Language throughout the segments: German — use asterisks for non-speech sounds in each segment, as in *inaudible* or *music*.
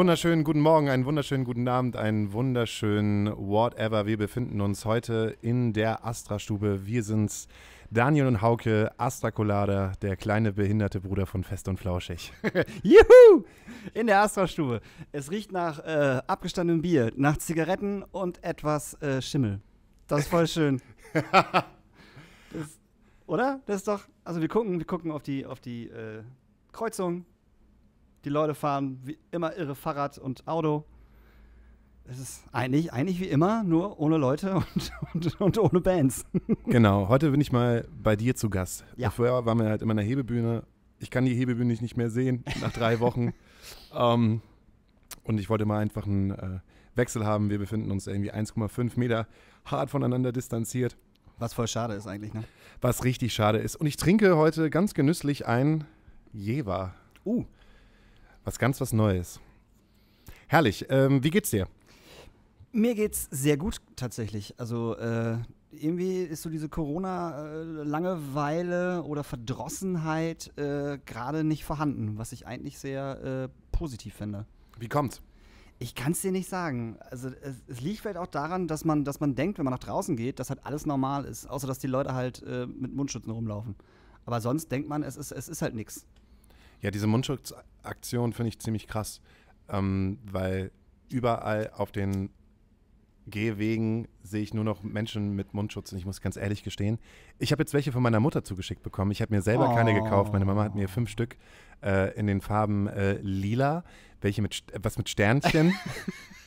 Wunderschönen guten Morgen, einen wunderschönen guten Abend, einen wunderschönen whatever. Wir befinden uns heute in der Astra-Stube. Wir sind's, Daniel und Hauke, Astra Colada, der kleine behinderte Bruder von Fest und Flauschig. *laughs* Juhu! In der Astra-Stube. Es riecht nach äh, abgestandenem Bier, nach Zigaretten und etwas äh, Schimmel. Das ist voll schön. *laughs* das, oder? Das ist doch. Also wir gucken, wir gucken auf die, auf die äh, Kreuzung. Die Leute fahren wie immer irre Fahrrad und Auto. Es ist eigentlich, eigentlich wie immer, nur ohne Leute *laughs* und, und, und ohne Bands. *laughs* genau, heute bin ich mal bei dir zu Gast. Ja. Vorher waren wir halt immer in der Hebebühne. Ich kann die Hebebühne nicht mehr sehen nach drei Wochen. *laughs* ähm, und ich wollte mal einfach einen äh, Wechsel haben. Wir befinden uns irgendwie 1,5 Meter hart voneinander distanziert. Was voll schade ist eigentlich, ne? Was richtig schade ist. Und ich trinke heute ganz genüsslich ein Jever. Uh. Was ganz was Neues. Herrlich. Ähm, wie geht's dir? Mir geht's sehr gut tatsächlich. Also äh, irgendwie ist so diese Corona-Langeweile oder Verdrossenheit äh, gerade nicht vorhanden, was ich eigentlich sehr äh, positiv finde. Wie kommt's? Ich kann es dir nicht sagen. Also es, es, liegt vielleicht auch daran, dass man, dass man denkt, wenn man nach draußen geht, dass halt alles normal ist, außer dass die Leute halt äh, mit Mundschützen rumlaufen. Aber sonst denkt man, es ist, es ist halt nichts. Ja, diese Mundschutzaktion finde ich ziemlich krass, ähm, weil überall auf den Gehwegen sehe ich nur noch Menschen mit Mundschutz und ich muss ganz ehrlich gestehen, ich habe jetzt welche von meiner Mutter zugeschickt bekommen. Ich habe mir selber oh. keine gekauft. Meine Mama hat mir fünf Stück äh, in den Farben äh, lila, welche mit was mit Sternchen. *laughs*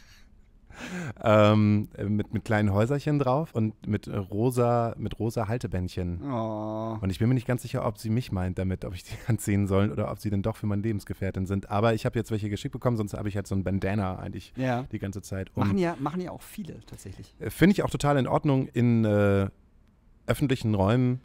ähm, mit, mit kleinen Häuserchen drauf und mit rosa, mit rosa Haltebändchen. Oh. Und ich bin mir nicht ganz sicher, ob sie mich meint damit, ob ich die *laughs* anziehen soll oder ob sie denn doch für meine Lebensgefährtin sind. Aber ich habe jetzt welche geschickt bekommen, sonst habe ich halt so ein Bandana eigentlich ja. die ganze Zeit. Um. Machen, ja, machen ja auch viele tatsächlich. Äh, finde ich auch total in Ordnung in äh, öffentlichen Räumen.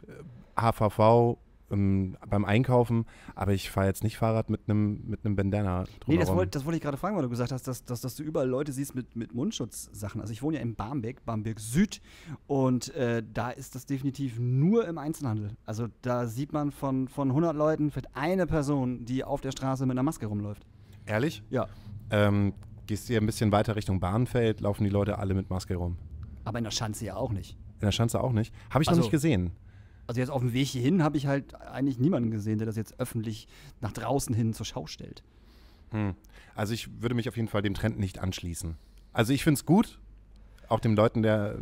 HVV ähm, beim Einkaufen, aber ich fahre jetzt nicht Fahrrad mit einem mit Bandana drumherum. Nee, das wollte wollt ich gerade fragen, weil du gesagt hast, dass, dass, dass, du überall Leute siehst mit, mit Mundschutzsachen. Also ich wohne ja in Barmbek, Barmbek Süd und äh, da ist das definitiv nur im Einzelhandel. Also da sieht man von, von 100 Leuten vielleicht eine Person, die auf der Straße mit einer Maske rumläuft. Ehrlich? Ja. Ähm, gehst du ein bisschen weiter Richtung Bahnfeld, laufen die Leute alle mit Maske rum. Aber in der Schanze ja auch nicht. In der Schanze auch nicht? Habe ich also, noch nicht gesehen. Also jetzt auf dem Weg hierhin habe ich halt eigentlich niemanden gesehen, der das jetzt öffentlich nach draußen hin zur Schau stellt. Hm. Also ich würde mich auf jeden Fall dem Trend nicht anschließen. Also ich finde es gut, auch den Leuten, der,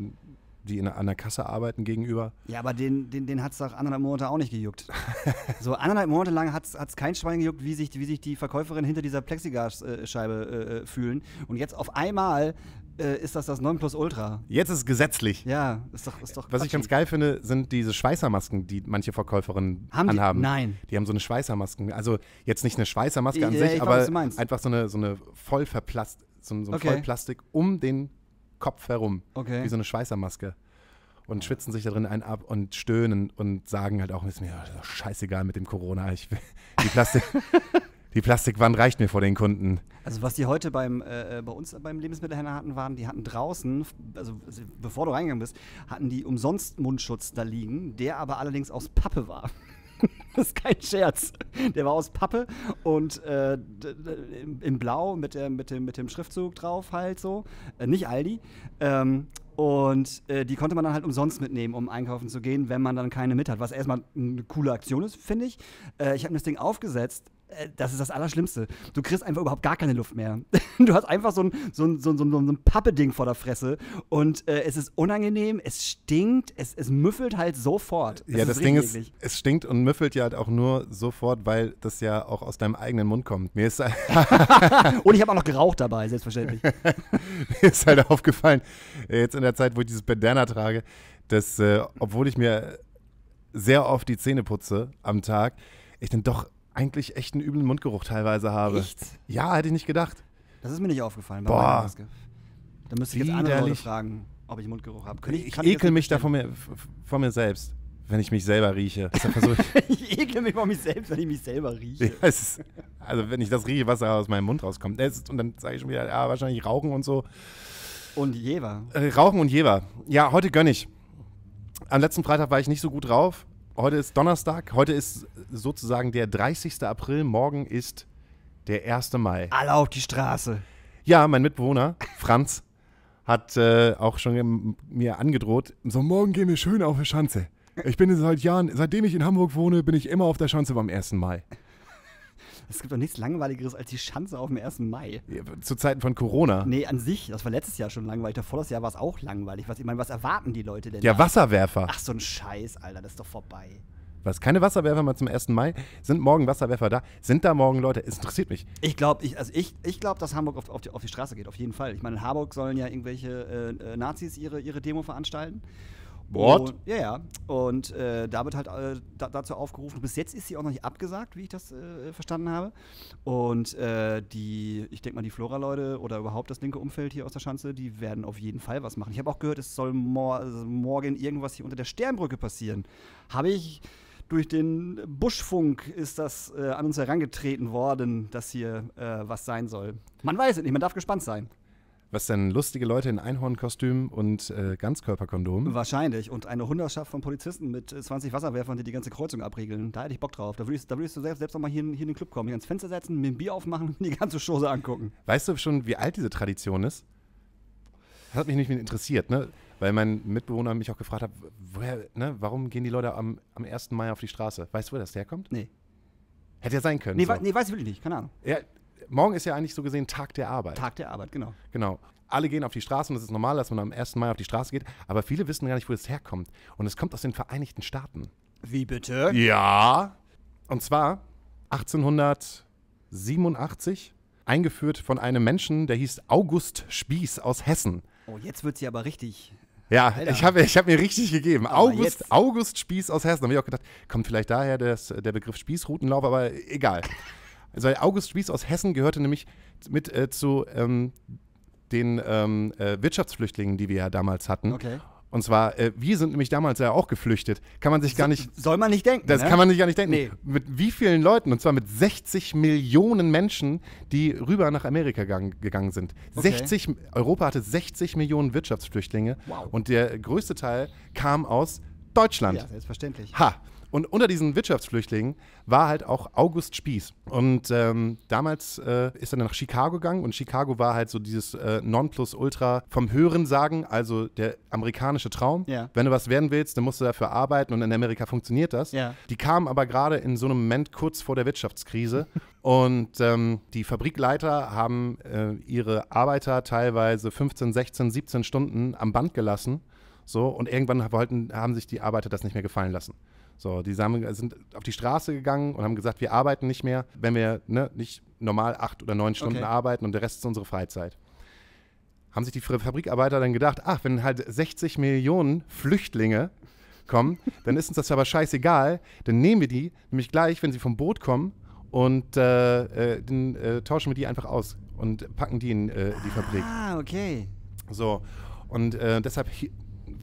die in, an der Kasse arbeiten gegenüber. Ja, aber den, den, den hat es doch anderthalb Monate auch nicht gejuckt. *laughs* so anderthalb Monate lang hat es kein Schwein gejuckt, wie sich, wie sich die Verkäuferin hinter dieser Plexiglasscheibe äh, fühlen. Und jetzt auf einmal äh, ist das das 9 Plus Ultra. Jetzt ist es gesetzlich. Ja, ist doch, ist doch Was ich ganz geil finde, sind diese Schweißermasken, die manche Verkäuferinnen haben die? anhaben. Nein. Die haben so eine Schweißermasken. Also jetzt nicht eine Schweißermaske an ja, sich, glaub, aber einfach so eine, so eine voll verplast, so, so ein okay. Vollplastik um den Kopf herum. Okay. Wie so eine Schweißermaske. Und schwitzen sich da drin ein ab und stöhnen und sagen halt auch, ist mir scheißegal mit dem Corona. Ich will die Plastik. *laughs* *laughs* Die Plastikwand reicht mir vor den Kunden. Also was die heute beim, äh, bei uns beim Lebensmittelhändler hatten, waren, die hatten draußen, also bevor du reingegangen bist, hatten die umsonst Mundschutz da liegen, der aber allerdings aus Pappe war. *laughs* das ist kein Scherz. Der war aus Pappe und äh, in Blau mit, der, mit, dem, mit dem Schriftzug drauf halt so. Äh, nicht Aldi. Ähm, und äh, die konnte man dann halt umsonst mitnehmen, um einkaufen zu gehen, wenn man dann keine mit hat. Was erstmal eine coole Aktion ist, finde ich. Äh, ich habe mir das Ding aufgesetzt äh, das ist das Allerschlimmste. Du kriegst einfach überhaupt gar keine Luft mehr. *laughs* Du hast einfach so ein, so ein, so ein, so ein Pappe-Ding vor der Fresse und äh, es ist unangenehm, es stinkt, es, es müffelt halt sofort. Das ja, das Ding ist, eklig. es stinkt und müffelt ja halt auch nur sofort, weil das ja auch aus deinem eigenen Mund kommt. Mir ist *laughs* und ich habe auch noch geraucht dabei, selbstverständlich. *laughs* mir ist halt aufgefallen, jetzt in der Zeit, wo ich dieses Bandana trage, dass, äh, obwohl ich mir sehr oft die Zähne putze am Tag, ich dann doch eigentlich echt einen üblen Mundgeruch teilweise habe. Echt? Ja, hätte ich nicht gedacht. Das ist mir nicht aufgefallen bei Boah. Maske. Da müsste ich jetzt andere Leute fragen, ob ich Mundgeruch habe. Ich, ich, ich ekel mich da von mir, von mir selbst, wenn ich mich selber rieche. *laughs* ich ekel mich von mir selbst, wenn ich mich selber rieche. Ja, ist, also wenn ich das rieche, was aus meinem Mund rauskommt. Und dann sage ich schon wieder, ja, wahrscheinlich Rauchen und so. Und Jever. Äh, Rauchen und Jever. Ja, heute gönne ich. Am letzten Freitag war ich nicht so gut drauf. Heute ist Donnerstag. Heute ist sozusagen der 30. April. Morgen ist der 1. Mai. Alle auf die Straße. Ja, mein Mitbewohner, Franz, hat äh, auch schon mir angedroht, so morgen gehen wir schön auf die Schanze. Ich bin seit Jahren, seitdem ich in Hamburg wohne, bin ich immer auf der Schanze beim 1. Mai. Es gibt doch nichts Langweiligeres als die Schanze auf dem 1. Mai. Ja, Zu Zeiten von Corona. Nee, an sich, das war letztes Jahr schon langweilig. Davor das Jahr war es auch langweilig. Was, ich meine, was erwarten die Leute denn? Ja, da? Wasserwerfer. Ach, so ein Scheiß, Alter, das ist doch vorbei. Was, keine Wasserwerfer mal zum 1. Mai? Sind morgen Wasserwerfer da? Sind da morgen Leute? Es interessiert mich. Ich glaube, ich, also ich, ich glaube, dass Hamburg auf, auf, die, auf die Straße geht, auf jeden Fall. Ich meine, in Hamburg sollen ja irgendwelche äh, äh, Nazis ihre, ihre Demo veranstalten. What? Und, ja, ja. Und äh, da wird halt äh, da, dazu aufgerufen. Bis jetzt ist sie auch noch nicht abgesagt, wie ich das äh, verstanden habe. Und äh, die, ich denke mal, die Flora-Leute oder überhaupt das linke Umfeld hier aus der Schanze, die werden auf jeden Fall was machen. Ich habe auch gehört, es soll mor also morgen irgendwas hier unter der Sternbrücke passieren. Habe ich durch den Buschfunk ist das äh, an uns herangetreten worden, dass hier äh, was sein soll. Man weiß es nicht, man darf gespannt sein. Was denn lustige Leute in Einhornkostüm und äh, Ganzkörperkondom? Wahrscheinlich. Und eine Hundertschaft von Polizisten mit äh, 20 Wasserwerfern, die die ganze Kreuzung abriegeln. Da hätte ich Bock drauf. Da würde ich, da würd ich so selbst, selbst auch mal hier, in- hier in den Club kommen, hier ans Fenster setzen, mir ein Bier aufmachen und *laughs* die ganze Chose angucken. Weißt du schon, wie alt diese Tradition ist? Das hat mich nicht interessiert, ne? Weil mein Mitbewohner mich auch gefragt hat, woher, ne, warum gehen die Leute am, am 1. Mai auf die Straße? Weißt du, wo das herkommt? Nee. Hätte ja sein können. Nee, so. nee weiß ich wirklich nicht. Keine Ahnung. ja, morgen ist ja eigentlich so gesehen Tag der Arbeit. Tag der Arbeit, genau. Genau. Alle gehen auf die Straße und es ist normal, dass man am 1. Mai auf die Straße geht, aber viele wissen gar nicht, wo es herkommt. Und es kommt aus den Vereinigten Staaten. Wie bitte? Ja. Und zwar 1887, eingeführt von einem Menschen, der hieß August Spieß aus Hessen. Oh, jetzt wird sie aber richtig. Ja, Alter. ich habe ich hab mir richtig gegeben. Aber August, jetzt- August Spieß aus Hessen. Da habe ich auch gedacht, kommt vielleicht daher das, der Begriff Spießrutenlauf, aber egal. Also August Spieß aus Hessen gehörte nämlich mit äh, zu ähm, den ähm, äh, Wirtschaftsflüchtlingen, die wir ja damals hatten. Okay. Und zwar, äh, wir sind nämlich damals ja auch geflüchtet. Kann man sich gar nicht, Soll man nicht denken. das ne? kann man sich gar nicht denken. Nee. Mit wie vielen Leuten? Und zwar mit 60 Millionen Menschen, die rüber nach Amerika gang, gegangen sind. Okay. 60, Europa hatte 60 Millionen Wirtschaftsflüchtlinge. Wow. Und der größte Teil kam aus Deutschland. Ja, selbstverständlich. Ha! Und unter diesen Wirtschaftsflüchtlingen war halt auch August Spieß. Und ähm, damals äh, ist er dann nach Chicago gegangen und Chicago war halt so dieses äh, Nonplusultra vom Hörensagen, also der amerikanische Traum. Ja. Wenn du was werden willst, dann musst du dafür arbeiten und in Amerika funktioniert das. Ja. Die kamen aber gerade in so einem Moment kurz vor der Wirtschaftskrise *laughs* und ähm, die Fabrikleiter haben äh, ihre Arbeiter teilweise 15, 16, 17 Stunden am Band gelassen. So, und irgendwann wollten, haben sich die Arbeiter das nicht mehr gefallen lassen. So, die haben, sind auf die Straße gegangen und haben gesagt, wir arbeiten nicht mehr, wenn wir ne, nicht normal acht oder neun Stunden Okay. arbeiten und der Rest ist unsere Freizeit. Haben sich die Fa- Fabrikarbeiter dann gedacht, ach, wenn halt 60 Millionen Flüchtlinge kommen, dann ist uns das aber scheißegal, dann nehmen wir die nämlich gleich, wenn sie vom Boot kommen und äh, äh, dann äh, tauschen wir die einfach aus und packen die in äh, die Fabrik. Ah, okay. So, und äh, deshalb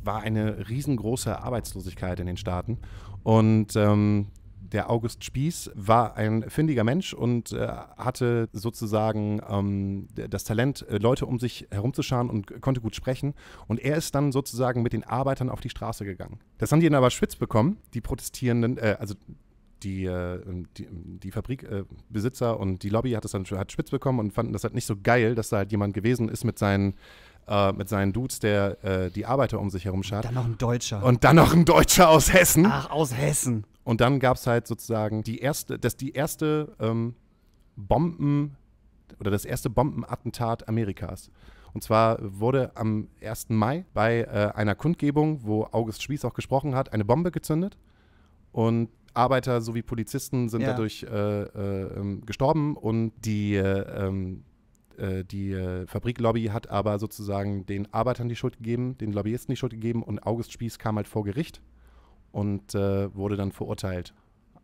war eine riesengroße Arbeitslosigkeit in den Staaten. Und ähm, der August Spieß war ein findiger Mensch und äh, hatte sozusagen ähm, das Talent, äh, Leute um sich herumzuscharen und konnte gut sprechen. Und er ist dann sozusagen mit den Arbeitern auf die Straße gegangen. Das haben die dann aber spitz bekommen, die Protestierenden, äh, also die, äh, die, die Fabrikbesitzer und die Lobby hat das dann hat spitz bekommen und fanden das halt nicht so geil, dass da halt jemand gewesen ist mit seinen, äh, mit seinen Dudes, der äh, die Arbeiter um sich herum schart. Dann noch ein Deutscher. Und dann noch ein Deutscher aus Hessen. Ach, aus Hessen. Und dann gab es halt sozusagen die erste, das die erste ähm, Bomben oder das erste Bombenattentat Amerikas. Und zwar wurde am 1. Mai bei äh, einer Kundgebung, wo August Spieß auch gesprochen hat, eine Bombe gezündet. Und Arbeiter sowie Polizisten sind Ja. dadurch äh, äh, ähm, gestorben und die, äh, ähm, äh, die äh, Fabriklobby hat aber sozusagen den Arbeitern die Schuld gegeben, den Lobbyisten die Schuld gegeben und August Spieß kam halt vor Gericht und äh, wurde dann verurteilt.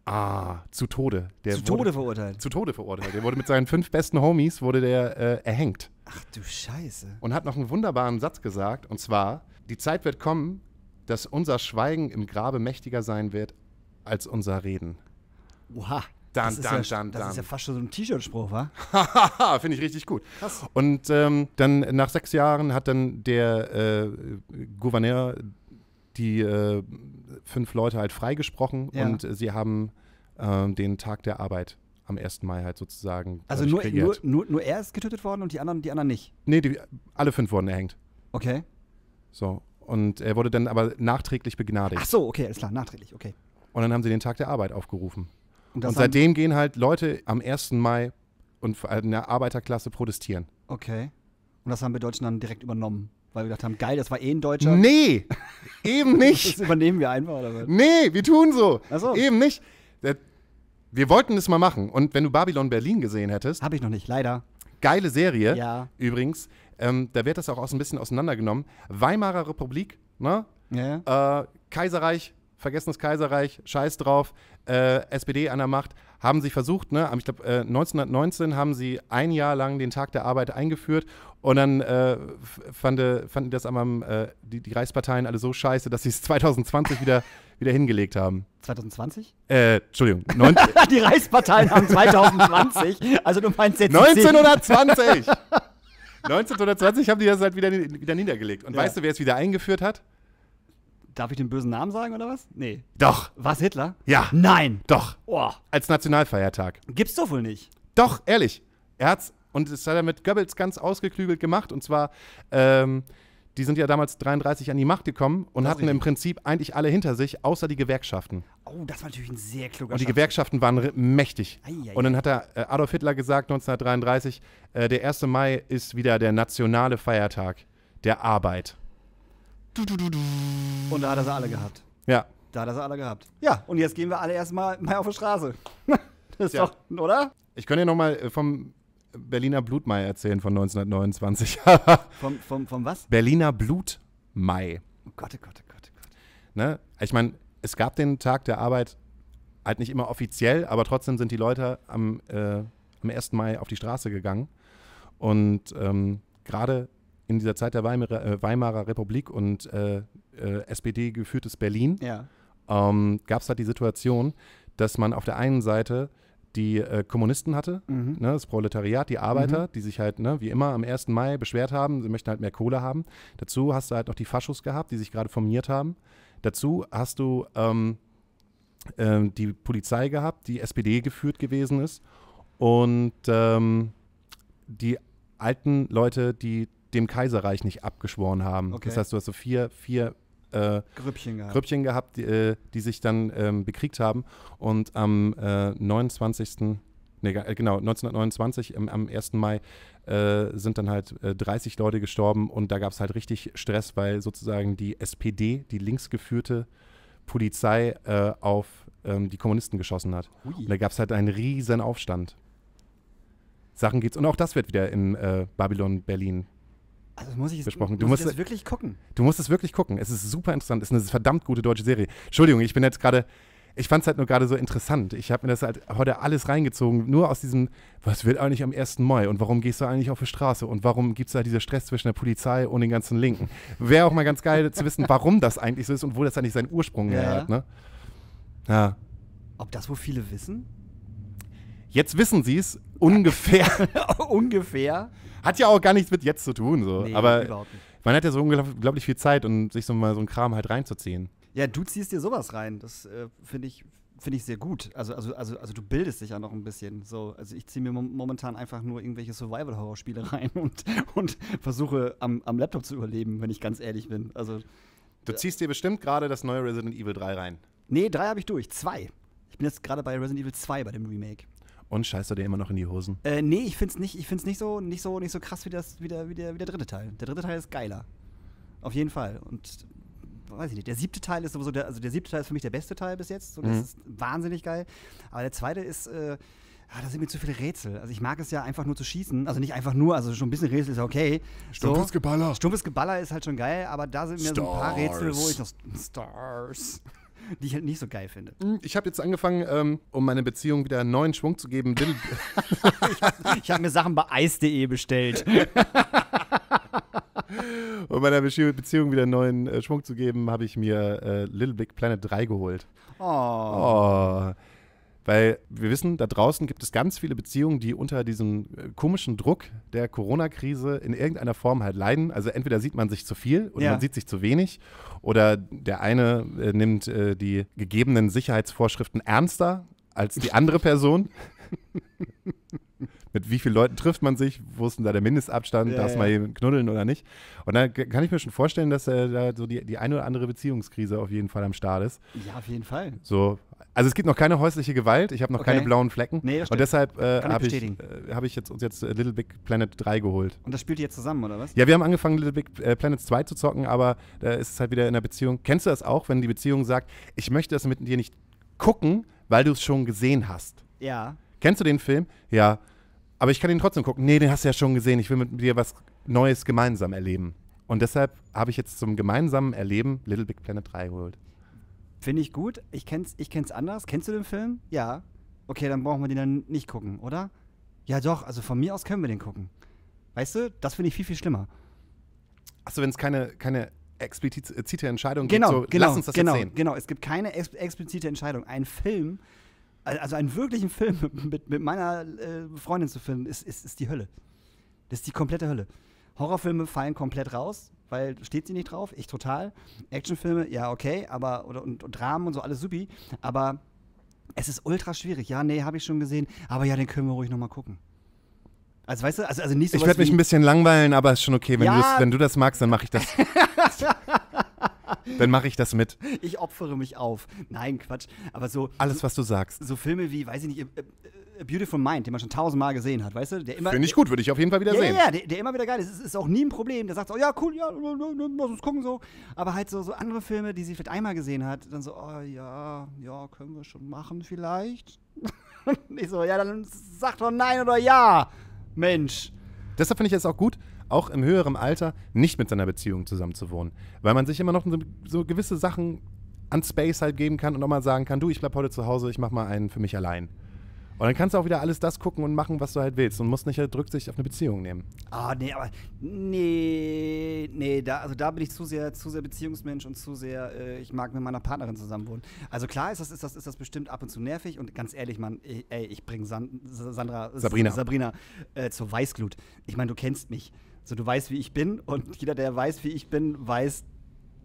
Ah, zu Tode. Der Zu wurde, Tode verurteilt. Zu Tode verurteilt. Der wurde mit seinen fünf besten Homies wurde der äh, erhängt Ach du Scheiße. und hat noch einen wunderbaren Satz gesagt und zwar: Die Zeit wird kommen, dass unser Schweigen im Grabe mächtiger sein wird als unser Reden. Oha. Dann, das ist dann, ja, dann, Das ist ja fast schon so ein T-Shirt-Spruch, wa? Haha, *laughs* finde ich richtig gut. Krass. Und ähm, dann nach sechs Jahren hat dann der äh, Gouverneur die äh, fünf Leute halt freigesprochen Ja. und äh, sie haben ähm, den Tag der Arbeit am 1. Mai halt sozusagen. Also nur, nur, nur, nur er ist getötet worden und die anderen, die anderen nicht. Nee, die, alle fünf wurden erhängt. Okay. So. Und er wurde dann aber nachträglich begnadigt. Ach so, okay, alles klar, nachträglich, okay. Und dann haben sie den Tag der Arbeit aufgerufen. Und, das und seitdem gehen halt Leute am 1. Mai und in der Arbeiterklasse protestieren. Okay. Und das haben wir Deutschen dann direkt übernommen, weil wir gedacht haben, geil, das war eh ein Deutscher. Nee, eben *laughs* Das nicht. übernehmen wir einfach, oder was? Nee, wir tun so. Ach so. Eben nicht. Wir wollten das mal machen. Und wenn du Babylon Berlin gesehen hättest, Hab ich noch nicht, leider. geile Serie Ja. übrigens, ähm, da wird das auch aus ein bisschen auseinandergenommen. Weimarer Republik, ne? Ja. Äh, Kaiserreich, vergessenes Kaiserreich, scheiß drauf, äh, SPD an der Macht, haben sie versucht, ne? Ich glaube, äh, 1919 haben sie ein Jahr lang den Tag der Arbeit eingeführt und dann äh, fand, fanden das aber äh, die, die Reichsparteien alle so scheiße, dass sie es *laughs* 2020 wieder, wieder hingelegt haben. 2020? Äh, Entschuldigung, *laughs* die Reichsparteien haben 2020. Also du meinst jetzt 1920! 1920 *laughs* haben die das halt wieder, wieder niedergelegt. Und Ja. weißt du, wer es wieder eingeführt hat? Darf ich den bösen Namen sagen oder was? Nee. Doch, Was Hitler? ja, Nein. doch, Oh, als Nationalfeiertag. gibt's doch wohl nicht. Doch, ehrlich. Er hat's, und das hat er mit Goebbels ganz ausgeklügelt gemacht. Und zwar, ähm, die sind ja damals 33 an die Macht gekommen und Das hatten im. Prinzip eigentlich alle hinter sich, außer die Gewerkschaften. Oh, das war natürlich ein sehr kluger Und die. Gewerkschaften waren mächtig. Ei, ei, Und dann hat er äh, Adolf Hitler gesagt, 1933, äh, der 1. Mai ist wieder der nationale Feiertag der Arbeit. Und da hat er sie alle gehabt. Ja, Da hat er sie alle gehabt. Ja, und jetzt gehen wir alle erstmal mal auf die Straße. *laughs* Das ist Ja. doch, oder? ich könnte dir nochmal vom Berliner Blutmai erzählen von 1929. *laughs* Vom, vom, vom was? Berliner Blutmai. Oh Gott, oh Gott, oh Gott, oh Gott. Ne? Ich meine, es gab den Tag der Arbeit halt nicht immer offiziell, aber trotzdem sind die Leute am, äh, am 1. Mai auf die Straße gegangen. Und ähm, gerade in dieser Zeit der Weimarer, äh, Weimarer Republik und äh, äh, SPD geführtes Berlin Ja. ähm, gab es halt die Situation, dass man auf der einen Seite die äh, Kommunisten hatte, Mhm. ne, das Proletariat, die Arbeiter, die sich halt, ne, wie immer, am 1. Mai beschwert haben, sie möchten halt mehr Kohle haben. Dazu hast du halt noch die Faschos gehabt, die sich gerade formiert haben. Dazu hast du ähm, ähm, die Polizei gehabt, die SPD geführt gewesen ist. Und ähm, die alten Leute, die dem Kaiserreich nicht abgeschworen haben. Okay. Das heißt, du hast so vier, vier äh, Grüppchen gehabt. Grüppchen gehabt, die, äh, die sich dann ähm, bekriegt haben. Und am äh, 29. Nee, äh, genau, 1929, im, am 1. Mai, äh, sind dann halt äh, 30 Leute gestorben und da gab es halt richtig Stress, weil sozusagen die SPD, die linksgeführte Polizei, äh, auf ähm, die Kommunisten geschossen hat. Hui. Und da gab es halt einen riesen Aufstand. Sachen geht's. Und auch das wird wieder in äh, Babylon Berlin Also muss ich besprochen. Du musst- das wirklich gucken. Du musst es wirklich gucken. Es ist super interessant. Es ist eine verdammt gute deutsche Serie. Entschuldigung, ich bin jetzt gerade. Ich fand es halt nur gerade so interessant. Ich habe mir das halt heute alles reingezogen, nur aus diesem, was wird eigentlich am 1. Mai und warum gehst du eigentlich auf die Straße und warum gibt es da dieser Stress zwischen der Polizei und den ganzen Linken? Wäre auch mal ganz geil zu wissen, warum das eigentlich so ist und wo das eigentlich seinen Ursprung her Ja. hat. Ne? Ja. Ob das wohl viele wissen? Jetzt wissen sie es ungefähr. *laughs* Ungefähr. hat ja auch gar nichts mit jetzt zu tun. So. Nee, Aber man hat ja so unglaublich viel Zeit, um sich so mal so einen Kram halt reinzuziehen. Ja, du ziehst dir sowas rein. Das äh, finde ich, finde ich sehr gut. Also, also, also, also du bildest dich ja noch ein bisschen. So, also ich ziehe mir mom momentan einfach nur irgendwelche Survival-Horror-Spiele *laughs* rein und, und versuche am, am Laptop zu überleben, wenn ich ganz ehrlich bin. Also, Du ziehst dir bestimmt gerade das neue Resident Evil 3 rein. nee, drei habe ich durch. Zwei. Ich bin jetzt gerade bei Resident Evil 2 bei dem Remake. Und scheißt du dir immer noch in die Hosen? Äh, nee, ich find's nicht, ich find's nicht so, nicht so, nicht so krass wie das, wie der, wie der, wie der dritte Teil. Der dritte Teil ist geiler. Auf jeden Fall. Und weiß ich nicht, der siebte Teil ist sowieso der, also der siebte Teil ist für mich der beste Teil bis jetzt. So, das Mhm. ist wahnsinnig geil. Aber der zweite ist, äh, ah, da sind mir zu viele Rätsel. Also ich mag es ja einfach nur zu schießen. Also nicht einfach nur, also schon ein bisschen Rätsel ist ja okay. Stumpfes Geballer. Stumpfes Geballer ist halt schon geil, aber da sind mir so ein paar Rätsel, wo Stars. ich noch Stars, die ich halt nicht so geil finde. Ich habe jetzt angefangen, ähm, um meine Beziehung wieder einen neuen Schwung zu geben, Little, *laughs* *laughs* Ich habe mir Sachen bei ice.de bestellt. *laughs* um meiner Bezie- Beziehung wieder einen neuen äh, Schwung zu geben, habe ich mir äh, Little Big Planet 3 geholt. Oh. Oh. Weil wir wissen, da draußen gibt es ganz viele Beziehungen, die unter diesem äh, komischen Druck der Corona-Krise in irgendeiner Form halt leiden. Also entweder sieht man sich zu viel oder Ja. man sieht sich zu wenig. Oder der eine äh, nimmt äh, die gegebenen Sicherheitsvorschriften ernster als die andere Person. *laughs* Mit wie vielen Leuten trifft man sich? Wo ist denn da der Mindestabstand? Ja, Darf ja. man jemanden knuddeln oder nicht? Und dann k- kann ich mir schon vorstellen, dass äh, da so die, die eine oder andere Beziehungskrise auf jeden Fall am Start ist. Ja, auf jeden Fall. So, also es gibt noch keine häusliche Gewalt, ich habe noch Okay. keine blauen Flecken. Nee, das und deshalb äh, ich habe ich, bestätigen. äh, hab ich jetzt, uns jetzt äh, Little Big Planet 3 geholt. Und das spielt ihr jetzt zusammen, oder was? Ja, wir haben angefangen, Little Big äh, Planet 2 zu zocken, aber da ist es halt wieder in der Beziehung. Kennst du das auch, wenn die Beziehung sagt, ich möchte das mit dir nicht gucken, weil du es schon gesehen hast? Ja. Kennst du den Film? Ja. Aber ich kann ihn trotzdem gucken. Nee, den hast du ja schon gesehen. Ich will mit dir was Neues gemeinsam erleben. Und deshalb habe ich jetzt zum gemeinsamen Erleben Little Big Planet 3 geholt. Finde ich gut. Ich kenn's, ich kenn's anders. Kennst du den Film? Ja. Okay, dann brauchen wir den dann nicht gucken, oder? Ja, doch. Also von mir aus können wir den gucken. Weißt du, das finde ich viel, viel schlimmer. Achso, wenn es keine, keine explizite Entscheidung Genau, gibt, so, genau, lass uns das genau, jetzt sehen. genau. Es gibt keine ex explizite Entscheidung. Ein Film, also einen wirklichen Film mit, mit, meiner äh, Freundin zu finden, ist, ist, ist die Hölle. Das ist die komplette Hölle. Horrorfilme fallen komplett raus, weil steht sie nicht drauf. Ich total. Actionfilme, ja, okay, aber oder und, und Dramen und so, alles supi. Aber es ist ultra schwierig. Ja, nee, habe ich schon gesehen. Aber ja, den können wir ruhig nochmal gucken. Also, weißt du, also, also nicht so Ich werde mich ein bisschen langweilen, aber ist schon okay. Wenn, Ja. du das- wenn du das magst, dann mache ich das. *laughs* dann mache ich das mit. Ich opfere mich auf. Nein, Quatsch. Aber so, Alles, was du sagst. so Filme wie, weiß ich nicht, A, A, A Beautiful Mind, den man schon tausendmal gesehen hat, weißt du? Der immer, Finde ich gut, würde ich auf jeden Fall wieder Ja, sehen. ja, ja, der, der immer wieder geil ist. Es ist auch nie ein Problem. Der sagt so, ja, cool, ja, lass uns gucken so. Aber halt so, so andere Filme, die sie vielleicht einmal gesehen hat, dann so, oh ja, ja, können wir schon machen vielleicht. *laughs* ich so, ja, dann sag doch nein oder ja, Mensch. Deshalb finde ich es auch gut, auch im höheren Alter nicht mit seiner Beziehung zusammen zu wohnen. Weil man sich immer noch so, so gewisse Sachen an Space halt geben kann und auch mal sagen kann, du, ich bleib heute zu Hause, ich mach mal einen für mich allein. Und dann kannst du auch wieder alles das gucken und machen, was du halt willst und musst nicht halt Rücksicht auf eine Beziehung nehmen. Ah, nee, aber nee, nee, da, also da bin ich zu sehr, zu sehr Beziehungsmensch und zu sehr, äh, ich mag mit meiner Partnerin zusammenwohnen. Also klar ist das, ist das, ist das bestimmt ab und zu nervig und ganz ehrlich, Mann, ey, ey, ich bringe San Sandra, Sabrina. Sabrina äh, zur Weißglut. Ich meine, du kennst mich. So, du weißt, wie ich bin und jeder, der weiß, wie ich bin, weiß,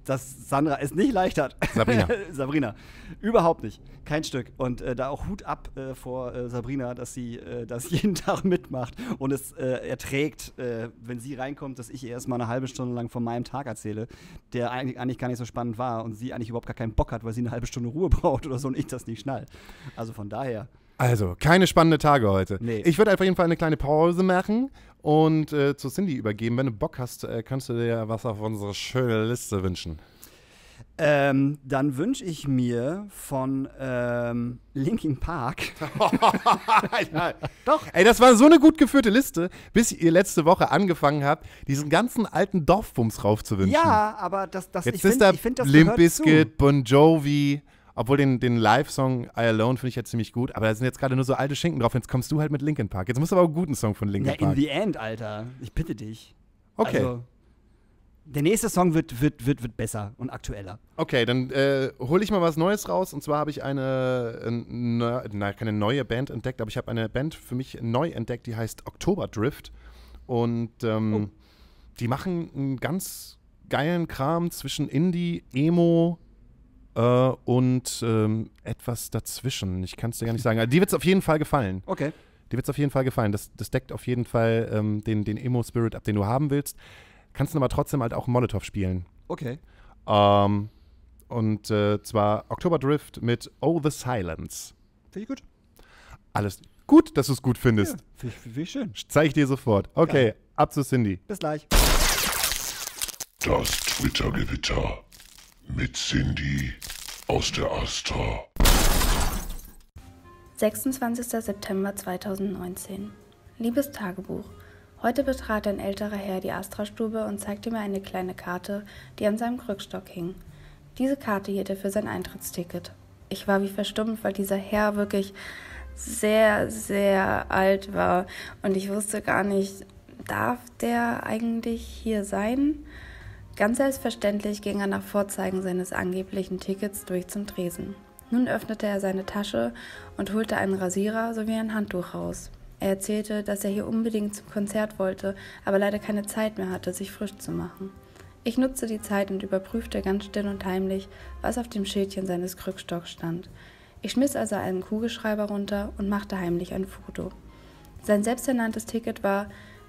dass Sandra es nicht leicht hat. Sabrina. *laughs* Sabrina. Überhaupt nicht. Kein Stück. Und äh, da auch Hut ab äh, vor äh, Sabrina, dass sie äh, das *laughs* jeden Tag mitmacht und es äh, erträgt, äh, wenn sie reinkommt, dass ich ihr erstmal eine halbe Stunde lang von meinem Tag erzähle, der eigentlich, eigentlich gar nicht so spannend war und sie eigentlich überhaupt gar keinen Bock hat, weil sie eine halbe Stunde Ruhe *laughs* braucht oder so und ich das nicht schnall. Also von daher. Also, keine spannende Tage heute. Nee. Ich würde auf jeden Fall eine kleine Pause machen und äh, zu Cindy übergeben. Wenn du Bock hast, äh, kannst du dir was auf unsere schöne Liste wünschen. Ähm, dann wünsche ich mir von ähm, Linkin Park. *laughs* *laughs* Doch. Ey, das war so eine gut geführte Liste, bis ihr letzte Woche angefangen habt, diesen ganzen alten Dorfbums raufzuwünschen. Ja, aber das, das Jetzt ich ist find- da ich find, das Limp Bizkit, Bon Jovi, obwohl den, den Live-Song I Alone finde ich jetzt ziemlich gut, aber da sind jetzt gerade nur so alte Schinken drauf. Jetzt kommst du halt mit Linkin Park. Jetzt musst du aber auch einen guten Song von. Linkin Ja, in Park. the end, Alter. Ich bitte dich. Okay, Also, der nächste Song wird, wird, wird, wird besser und aktueller. okay, dann äh, hole ich mal was Neues raus. Und zwar habe ich eine, äh, ne, na, keine neue Band entdeckt, aber ich habe eine Band für mich neu entdeckt, die heißt Oktoberdrift. Und ähm, Oh. die machen einen ganz geilen Kram zwischen Indie, Emo äh, und ähm, etwas dazwischen. Ich kann es dir gar nicht sagen. Also, die wird es auf jeden Fall gefallen. Okay. Dir wird es auf jeden Fall gefallen. Das, das deckt auf jeden Fall ähm, den, den Emo-Spirit ab, den du haben willst. Kannst du aber trotzdem halt auch Molotow spielen. Okay. Ähm, und äh, zwar Oktoberdrift mit Oh the Silence. Finde ich gut. Alles gut, dass du es gut findest. Ja, Finde ich, find ich schön. Zeig ich dir sofort. Okay, Geil. ab zu Cindy. Bis gleich. Das Twitter-Gewitter mit Cindy aus der Astra. 26. September 2019. Liebes Tagebuch. Heute betrat ein älterer Herr die Astra-Stube und zeigte mir eine kleine Karte, die an seinem Krückstock hing. Diese Karte hielt er für sein Eintrittsticket. Ich war wie verstummt, weil dieser Herr wirklich sehr, sehr alt war und ich wusste gar nicht, darf der eigentlich hier sein? Ganz selbstverständlich ging er nach Vorzeigen seines angeblichen Tickets durch zum Tresen. Nun öffnete er seine Tasche und holte einen Rasierer sowie ein Handtuch raus. Er erzählte, dass er hier unbedingt zum Konzert wollte, aber leider keine Zeit mehr hatte, sich frisch zu machen. Ich nutzte die Zeit und überprüfte ganz still und heimlich, was auf dem Schildchen seines Krückstocks stand. Ich schmiss also einen Kugelschreiber runter und machte heimlich ein Foto. Sein selbsternanntes Ticket war,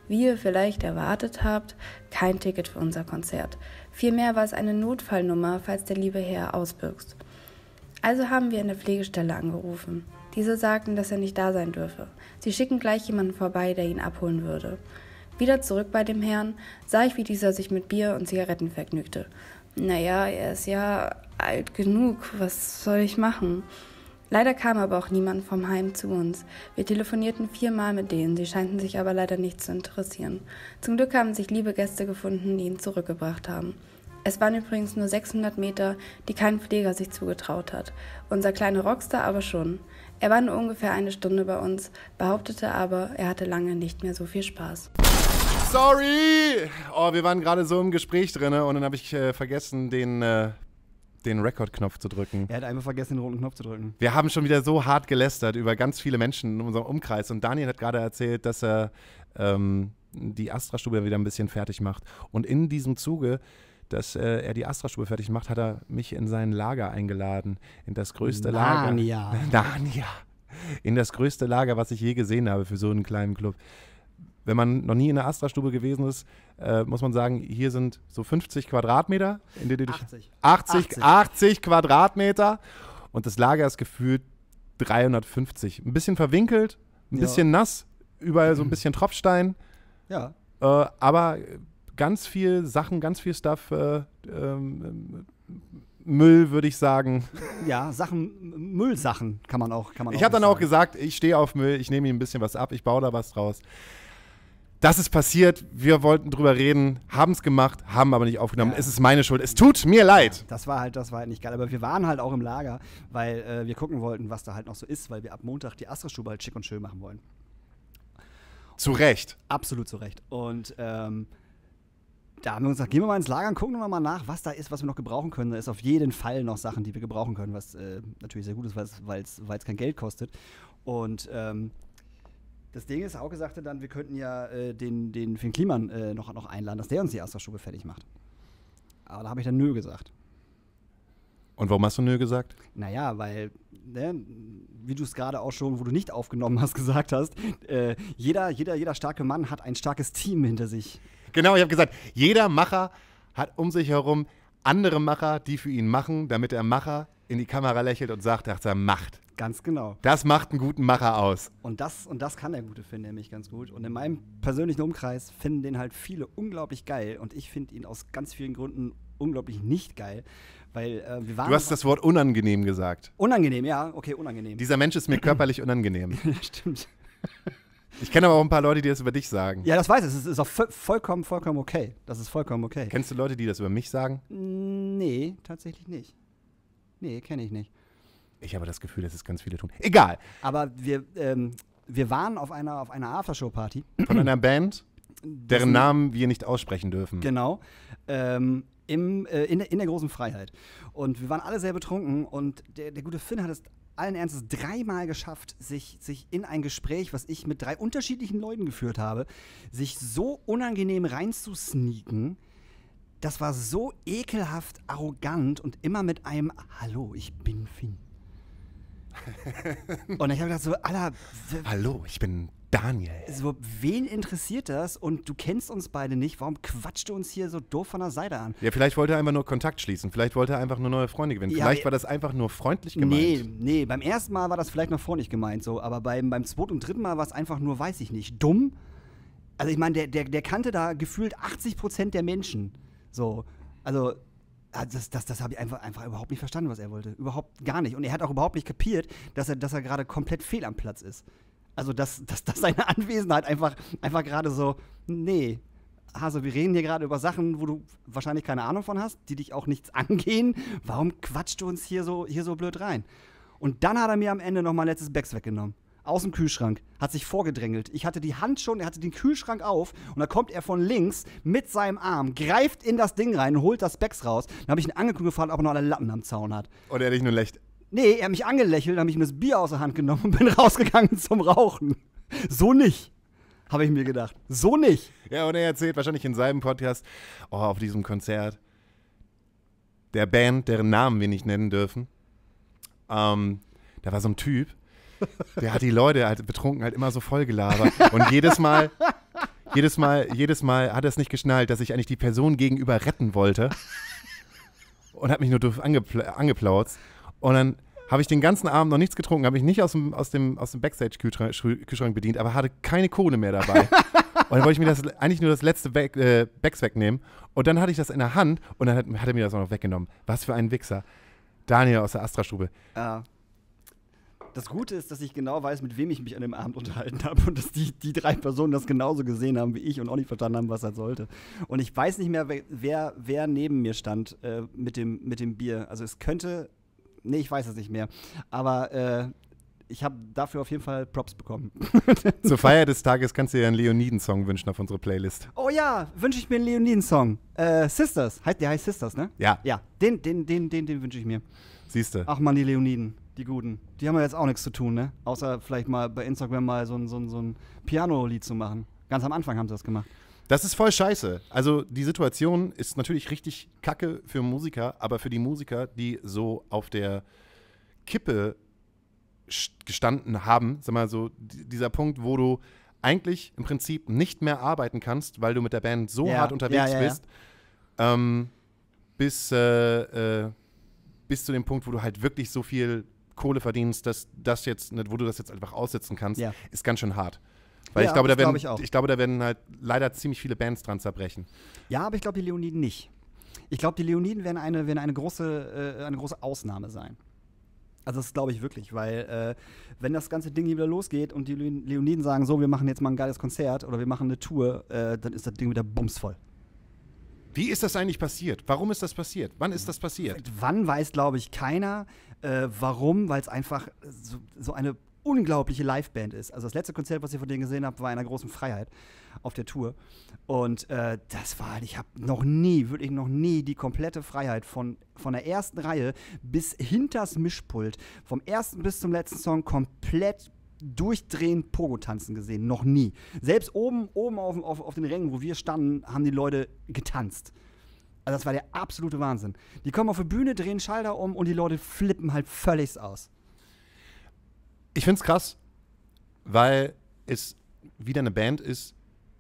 wie ihr vielleicht erwartet habt, kein Ticket für unser Konzert. Vielmehr war es eine Notfallnummer, falls der liebe Herr ausbüchst. Also haben wir in der Pflegestelle angerufen. Diese sagten, dass er nicht da sein dürfe. Sie schicken gleich jemanden vorbei, der ihn abholen würde. Wieder zurück bei dem Herrn sah ich, wie dieser sich mit Bier und Zigaretten vergnügte. Naja, er ist ja alt genug, was soll ich machen? Leider kam aber auch niemand vom Heim zu uns. Wir telefonierten viermal mit denen, sie scheinten sich aber leider nicht zu interessieren. Zum Glück haben sich liebe Gäste gefunden, die ihn zurückgebracht haben. Es waren übrigens nur 600 Meter, die kein Pfleger sich zugetraut hat. Unser kleiner Rockstar aber schon. Er war nur ungefähr eine Stunde bei uns, behauptete aber, er hatte lange nicht mehr so viel Spaß. Sorry! Oh, wir waren gerade so im Gespräch drin und dann habe ich äh, vergessen, den, äh, den Record-Knopf zu drücken. Er hat einfach vergessen, den roten Knopf zu drücken. Wir haben schon wieder so hart gelästert über ganz viele Menschen in unserem Umkreis und Daniel hat gerade erzählt, dass er ähm, die Astra-Stube wieder ein bisschen fertig macht. Und in diesem Zuge dass äh, er die Astra-Stube fertig macht, hat er mich in sein Lager eingeladen. In das größte Narnia. Lager. *laughs* Narnia. In das größte Lager, was ich je gesehen habe für so einen kleinen Club. Wenn man noch nie in der Astra-Stube gewesen ist, äh, muss man sagen, hier sind so 50 Quadratmeter. In der du dich- 80. 80, 80. 80 Quadratmeter. Und das Lager ist gefühlt 350. Ein bisschen verwinkelt, ein Ja. bisschen nass, überall so ein *clears throat* bisschen Tropfstein. Ja. Äh, aber ganz viel Sachen, ganz viel Stuff, äh, ähm, Müll, würde ich sagen. Ja, Sachen, Müllsachen kann man auch. Kann man Ich habe dann auch gesagt, ich stehe auf Müll, ich nehme ihm ein bisschen was ab, ich baue da was draus. Das ist passiert, wir wollten drüber reden, haben es gemacht, haben aber nicht aufgenommen. Ja. Es ist meine Schuld, es tut mir leid. Das war halt, das war halt nicht geil. Aber wir waren halt auch im Lager, weil äh, wir gucken wollten, was da halt noch so ist, weil wir ab Montag die Astra-Stube halt schick und schön machen wollen. Zu Recht. Absolut zu Recht. Und ähm, da haben wir uns gesagt, gehen wir mal ins Lager und gucken wir mal nach, was da ist, was wir noch gebrauchen können. Da ist auf jeden Fall noch Sachen, die wir gebrauchen können, was äh, natürlich sehr gut ist, weil es kein Geld kostet. Und ähm, das Ding ist, Hauke sagte dann, wir könnten ja äh, den, den Finn Kliman äh, noch, noch einladen, dass der uns die Astra-Stube fertig macht. Aber da habe ich dann nö gesagt. Und warum hast du nö gesagt? Naja, weil, ne, wie du es gerade auch schon, wo du nicht aufgenommen hast, *laughs* gesagt hast, äh, jeder, jeder, jeder starke Mann hat ein starkes Team hinter sich. Genau, ich habe gesagt, jeder Macher hat um sich herum andere Macher, die für ihn machen, damit der Macher in die Kamera lächelt und sagt, er macht. Ganz genau. Das macht einen guten Macher aus. Und das, und das kann der gute Finn nämlich ganz gut. Und in meinem persönlichen Umkreis finden den halt viele unglaublich geil. Und ich finde ihn aus ganz vielen Gründen unglaublich nicht geil. Weil äh, wir waren. Du hast das Wort unangenehm gesagt. unangenehm, ja, okay, unangenehm. Dieser Mensch ist mir *clears throat* körperlich unangenehm. Stimmt. Ich kenne aber auch ein paar Leute, die das über dich sagen. Ja, das weiß ich. Es ist, auch vo- vollkommen, vollkommen okay. Das ist vollkommen okay. Kennst du Leute, die das über mich sagen? Nee, tatsächlich nicht. Nee, kenne ich nicht. Ich habe das Gefühl, dass es ganz viele tun. Egal. Aber wir, ähm, wir waren auf einer, auf einer Aftershow-Party. Von einer Band, deren Namen wir nicht aussprechen dürfen. Genau. Ähm, im, äh, in, der, in der großen Freiheit. Und wir waren alle sehr betrunken und der, der gute Finn hat es allen Ernstes dreimal geschafft, sich, sich in ein Gespräch, was ich mit drei unterschiedlichen Leuten geführt habe, sich so unangenehm reinzusneaken. Das war so ekelhaft arrogant und immer mit einem Hallo, ich bin Finn. Und ich habe gedacht so, Alter, w- Hallo, ich bin Daniel. so, wen interessiert das? Und du kennst uns beide nicht. Warum quatscht du uns hier so doof von der Seite an? Ja, vielleicht wollte er einfach nur Kontakt schließen. Vielleicht wollte er einfach nur neue Freunde gewinnen. Ja, vielleicht war das einfach nur freundlich Nee, gemeint. nee, beim ersten Mal war das vielleicht noch freundlich gemeint, so, aber beim, beim zweiten und dritten Mal war es einfach nur, weiß ich nicht, dumm. Also ich meine, der, der, der kannte da gefühlt 80 Prozent der Menschen. So, also das, das, das habe ich einfach, einfach überhaupt nicht verstanden, was er wollte. Überhaupt gar nicht. Und er hat auch überhaupt nicht kapiert, dass er, dass er gerade komplett fehl am Platz ist. Also, dass, dass, dass seine Anwesenheit einfach, einfach gerade so, nee. Hase, wir reden hier gerade über Sachen, wo du wahrscheinlich keine Ahnung von hast, die dich auch nichts *laughs* angehen. Warum quatscht du uns hier so, hier so blöd rein? Und dann hat er mir am Ende noch mein letztes Becks weggenommen. Aus dem Kühlschrank. Hat sich vorgedrängelt. Ich hatte die Hand schon, er hatte den Kühlschrank auf und da kommt er von links mit seinem Arm, greift in das Ding rein und holt das Becks raus. Dann habe ich ihn angeguckt gefragt, ob er noch alle Lappen am Zaun hat. Oder er dich nur lächelt. Nee, er hat mich angelächelt, habe ich ihm das Bier aus der Hand genommen und bin *laughs* rausgegangen zum Rauchen. So nicht, habe ich mir gedacht. So nicht. Ja, und er erzählt wahrscheinlich in seinem Podcast, oh, auf diesem Konzert der Band, deren Namen wir nicht nennen dürfen, ähm, da war so ein Typ, der hat die Leute halt betrunken halt immer so voll gelabert. Und jedes Mal, jedes Mal, jedes Mal hat er es nicht geschnallt, dass ich eigentlich die Person gegenüber retten wollte. Und hat mich nur doof angepla angeplauzt. Und dann habe ich den ganzen Abend noch nichts getrunken, habe ich nicht aus dem, aus dem, aus dem Backstage-Kühlschrank bedient, aber hatte keine Kohle mehr dabei. und dann wollte ich mir das eigentlich nur das letzte Back, äh, Backs wegnehmen. Und dann hatte ich das in der Hand und dann hat, hat er mir das auch noch weggenommen. Was für ein Wichser. Daniel aus der Astra-Stube. Ja. Das Gute ist, dass ich genau weiß, mit wem ich mich an dem Abend unterhalten habe und dass die, die drei Personen das genauso gesehen haben wie ich und auch nicht verstanden haben, was er sollte. Und ich weiß nicht mehr, wer, wer neben mir stand äh, mit, dem, mit dem Bier. Also es könnte, nee, ich weiß es nicht mehr, aber äh, ich habe dafür auf jeden Fall Props bekommen. *laughs* Zur Feier des Tages kannst du dir einen Leoniden-Song wünschen auf unsere Playlist. Oh ja, wünsche ich mir einen Leoniden-Song. Äh, Sisters, der heißt Sisters, ne? Ja. Ja, den, den, den, den, den wünsche ich mir. Siehst du. Ach man, die Leoniden, die Guten. Die haben ja jetzt auch nichts zu tun, ne? Außer vielleicht mal bei Instagram mal so ein, so ein, so ein Piano-Lied zu machen. Ganz am Anfang haben sie das gemacht. Das ist voll scheiße. Also die Situation ist natürlich richtig kacke für Musiker, aber für die Musiker, die so auf der Kippe gestanden haben, sag mal so, dieser Punkt, wo du eigentlich im Prinzip nicht mehr arbeiten kannst, weil du mit der Band so Ja, hart unterwegs ja, ja, bist, ähm, bis, äh, äh, bis zu dem Punkt, wo du halt wirklich so viel Kohle verdienst, dass das jetzt, ne, wo du das jetzt einfach aussitzen kannst, Ja. ist ganz schön hart. Weil Ja, ich glaube, da das glaub werden, ich ich glaube, da werden halt leider ziemlich viele Bands dran zerbrechen. Ja, aber ich glaube die Leoniden nicht. Ich glaube, die Leoniden werden eine, werden eine, große, äh, eine große Ausnahme sein. Also das glaube ich wirklich, weil äh, wenn das ganze Ding hier wieder losgeht und die Le- Leoniden sagen, so, wir machen jetzt mal ein geiles Konzert oder wir machen eine Tour, äh, dann ist das Ding wieder bumsvoll. Wie ist das eigentlich passiert? Warum ist das passiert? Wann ist das passiert? Wann weiß, glaube ich, keiner. Äh, warum? Weil es einfach so, so eine unglaubliche Liveband ist. Also das letzte Konzert, was ich von denen gesehen habe, war in einer großen Freiheit auf der Tour. Und äh, das war, ich habe noch nie, wirklich noch nie die komplette Freiheit von, von der ersten Reihe bis hinters Mischpult, vom ersten bis zum letzten Song komplett durchdrehen Pogo tanzen gesehen. Noch nie. Selbst oben, oben auf, auf, auf den Rängen, wo wir standen, haben die Leute getanzt. Also das war der absolute Wahnsinn. Die kommen auf die Bühne, drehen Schalter um und die Leute flippen halt völlig aus. Ich finde es krass, weil es wieder eine Band ist,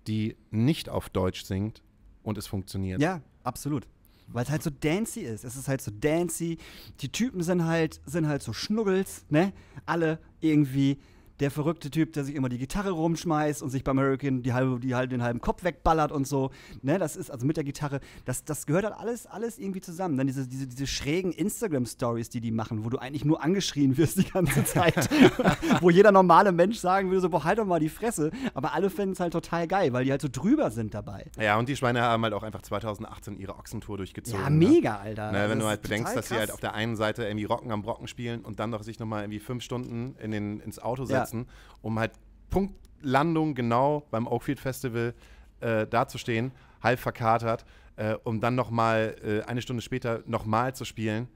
die nicht auf Deutsch singt und es funktioniert. Ja, absolut. Weil es halt so dancy ist. Es ist halt so dancy. Die Typen sind halt, sind halt so Schnuggels, ne? Alle irgendwie der verrückte Typ, der sich immer die Gitarre rumschmeißt und sich beim Hurricane die halbe, die halt den halben Kopf wegballert und so. Ne, das ist also mit der Gitarre, das, das gehört halt alles, alles irgendwie zusammen. Dann diese, diese, diese schrägen Instagram-Stories, die die machen, wo du eigentlich nur angeschrien wirst die ganze Zeit. *laughs* wo jeder normale Mensch sagen würde, so, boah, halt doch mal die Fresse. Aber alle finden es halt total geil, weil die halt so drüber sind dabei. Ja, und die Schweine haben halt auch einfach 2018 ihre Ochsentour durchgezogen. Ja, ne? mega, Alter. Ne, wenn das du halt bedenkst, dass sie halt auf der einen Seite irgendwie Rocken am Brocken spielen und dann noch sich nochmal irgendwie fünf Stunden in den, ins Auto Ja. Setzen, um halt Punktlandung genau beim Oakfield Festival äh, dazustehen, halb verkatert, äh, um dann nochmal äh, eine Stunde später nochmal zu spielen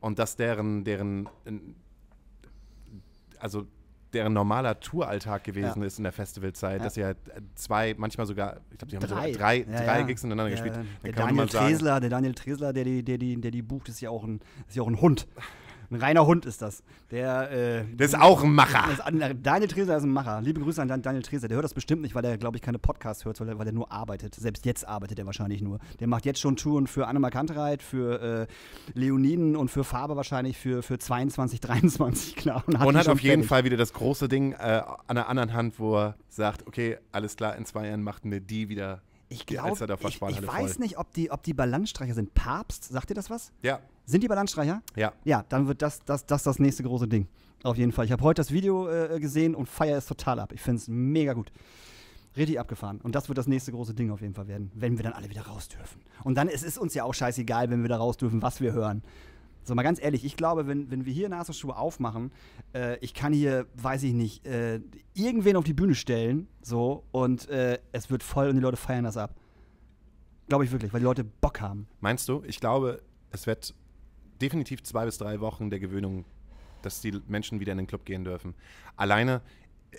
und dass deren, deren, also deren normaler Touralltag gewesen Ja. ist in der Festivalzeit, Ja. dass sie halt zwei, manchmal sogar, ich glaube, die haben Drei. sogar drei, Ja, drei. Gigs hintereinander Ja, gespielt. Der Daniel Tresler, der Daniel Tresler, der die, der, die, der die bucht, ist ja auch ein, ist ja auch ein Hund. Ein reiner Hund ist das. Der, äh, das ist auch ein Macher. ist- Daniel Tresler ist ein Macher. Liebe Grüße an Dan- Daniel Tresler. Der hört das bestimmt nicht, weil er, glaube ich, keine Podcasts hört, weil er, weil er nur arbeitet. Selbst jetzt arbeitet er wahrscheinlich nur. Der macht jetzt schon Touren für Annemar Kantereit, für äh, Leoniden und für Farbe wahrscheinlich für, für 22, 23, klar. Und hat schon auf jeden fertig. Fall wieder das große Ding äh, an der anderen Hand, wo er sagt, okay, alles klar, in zwei Jahren machten wir die wieder Ich glaube, ich, ich weiß voll. nicht, ob die, ob die Ballonstreicher sind. Papst, sagt ihr das was? Ja, Sind die Ballonstreicher? ja. Ja, dann wird das das, das, das nächste große Ding. Auf jeden Fall. Ich habe heute das Video äh, gesehen und feier es total ab. Ich finde es mega gut. Richtig abgefahren. Und das wird das nächste große Ding auf jeden Fall werden, wenn wir dann alle wieder raus dürfen. Und dann ist es uns ja auch scheißegal, wenn wir da raus dürfen, was wir hören. So, mal ganz ehrlich, ich glaube, wenn, wenn wir hier eine Asso-Schuhe aufmachen, äh, ich kann hier, weiß ich nicht, äh, irgendwen auf die Bühne stellen, so, und äh, es wird voll und die Leute feiern das ab. Glaube ich wirklich, weil die Leute Bock haben. Meinst du? Ich glaube, es wird definitiv zwei bis drei Wochen der Gewöhnung, dass die Menschen wieder in den Club gehen dürfen. Alleine,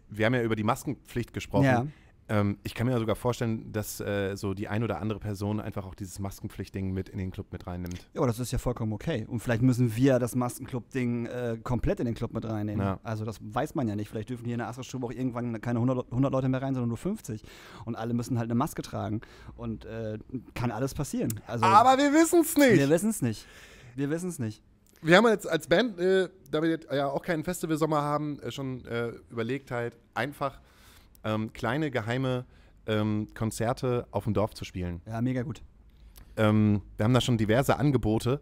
wir haben ja über die Maskenpflicht gesprochen. Ja. Ähm, ich kann mir sogar vorstellen, dass äh, so die ein oder andere Person einfach auch dieses Maskenpflichtding mit in den Club mit reinnimmt. Ja, aber das ist ja vollkommen okay. Und vielleicht müssen wir das Maskenclub-Ding äh, komplett in den Club mit reinnehmen. Ja. Also das weiß man ja nicht. Vielleicht dürfen hier in der Astra-Stube auch irgendwann keine 100, 100 Leute mehr rein, sondern nur 50. Und alle müssen halt eine Maske tragen. Und äh, kann alles passieren. Also, Aber wir wissen es nicht. wir wissen es nicht. Wir wissen es nicht. Wir haben jetzt als Band, äh, da wir jetzt ja auch keinen Festivalsommer haben, äh, schon äh, überlegt, halt einfach ähm, kleine geheime ähm, Konzerte auf dem Dorf zu spielen. Ja, mega gut. Ähm, wir haben da schon diverse Angebote.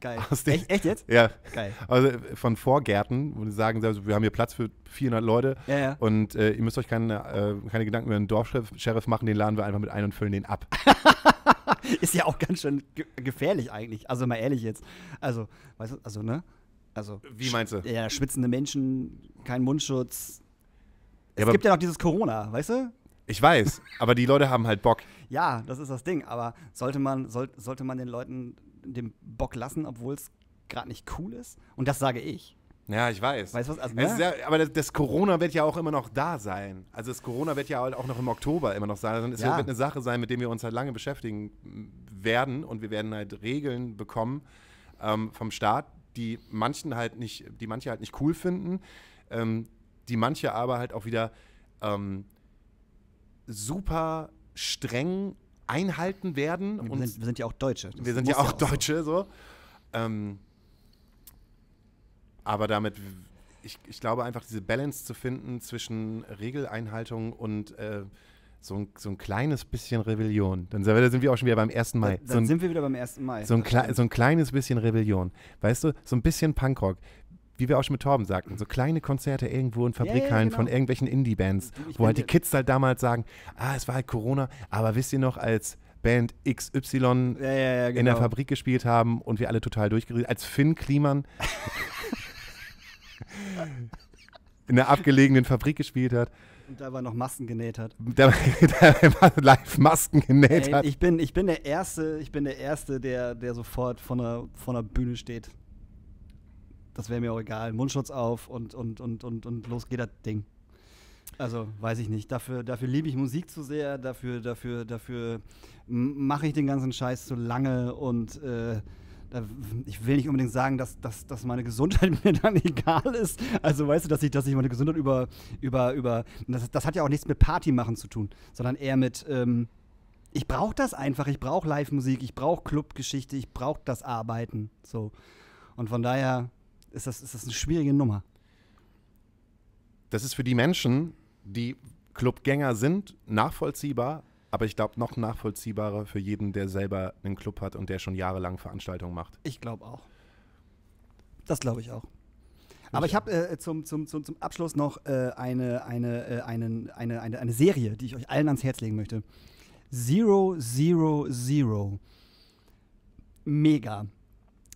Geil. *laughs* Den- echt, echt jetzt? Ja, Geil. also äh, von Vorgärten, wo die sagen, also, wir haben hier Platz für 400 Leute Ja, ja. und äh, ihr müsst euch keine, äh, keine Gedanken über den Dorfsheriff machen, den laden wir einfach mit ein und füllen den ab. *laughs* *laughs* Ist ja auch ganz schön ge gefährlich eigentlich. Also mal ehrlich jetzt. Also, weißt du, also, ne? Also. Wie meinst du? Ja, schwitzende Menschen, kein Mundschutz. Es Ja, aber- gibt ja noch dieses Corona, weißt du? Ich weiß, aber die Leute haben halt Bock. *laughs* Ja, das ist das Ding. Aber sollte man, soll, sollte man den Leuten den Bock lassen, obwohl es gerade nicht cool ist? Und das sage ich. Ja, ich weiß. Weißt du was? Also, ne? ja, aber das, das Corona wird ja auch immer noch da sein. Also das Corona wird ja halt auch noch im Oktober immer noch sein. Es Ja. wird eine Sache sein, mit der wir uns halt lange beschäftigen werden und wir werden halt Regeln bekommen ähm, vom Staat, die manchen halt nicht, die manche halt nicht cool finden, ähm, die manche aber halt auch wieder ähm, super streng einhalten werden. wir, und sind, wir sind ja auch Deutsche. Das wir sind ja auch so. Deutsche, so. Ähm, aber damit, ich, ich glaube einfach, diese Balance zu finden zwischen Regeleinhaltung und äh, so, ein, so ein kleines bisschen Rebellion. Dann sind wir, auch schon wieder beim 1. Mai. Dann, so, dann ein, sind wir wieder beim 1. Mai. so, ein so ein kleines bisschen Rebellion. Weißt du, so ein bisschen Punkrock. Wie wir auch schon mit Torben sagten, so kleine Konzerte irgendwo in ja, Fabrikhallen genau. von irgendwelchen Indie-Bands, wo halt die Kids halt damals sagen, ah, es war halt Corona, aber wisst ihr noch, als Band XY ja, ja, ja, genau. in der Fabrik gespielt haben und wir alle total durchgerührt. Als Finn Kliman *laughs* in der abgelegenen Fabrik gespielt hat, Und da war noch Masken genäht hat. *laughs* der, der live Masken genäht Ey, hat. ich, bin, ich bin der Erste, ich bin der Erste, der, der sofort von der, von der Bühne steht. Das wäre mir auch egal. Mundschutz auf und, und, und, und, und los geht das Ding. Also, weiß ich nicht. Dafür, dafür liebe ich Musik zu sehr, dafür, dafür, dafür mache ich den ganzen Scheiß zu lange und äh, ich will nicht unbedingt sagen, dass, dass, dass meine Gesundheit *laughs* mir dann egal ist. Also weißt du, dass ich, dass ich meine Gesundheit über, über, über. Das, das hat ja auch nichts mit Party machen zu tun, sondern eher mit, ähm, ich brauche das einfach. Ich brauche Live-Musik, ich brauche Clubgeschichte, ich brauche das Arbeiten. So. Und von daher ist das, ist das eine schwierige Nummer. Das ist für die Menschen, die Clubgänger sind, nachvollziehbar, aber ich glaube noch nachvollziehbarer für jeden, der selber einen Club hat und der schon jahrelang Veranstaltungen macht. Ich glaube auch. Das glaube ich auch. Aber ich habe äh, zum, zum, zum, zum Abschluss noch äh, eine, eine, äh, einen, eine, eine, eine Serie, die ich euch allen ans Herz legen möchte. Zero, Zero, Zero. Mega.